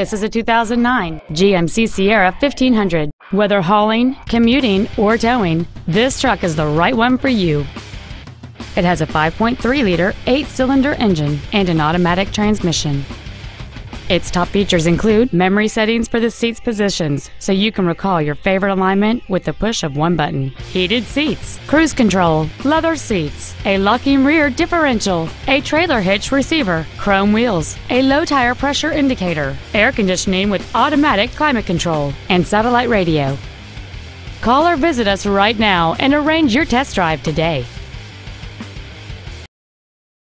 This is a 2009 GMC Sierra 1500. Whether hauling, commuting, or towing, this truck is the right one for you. It has a 5.3-liter, eight-cylinder engine and an automatic transmission. Its top features include memory settings for the seat's positions, so you can recall your favorite alignment with the push of one button, heated seats, cruise control, leather seats, a locking rear differential, a trailer hitch receiver, chrome wheels, a low tire pressure indicator, air conditioning with automatic climate control, and satellite radio. Call or visit us right now and arrange your test drive today.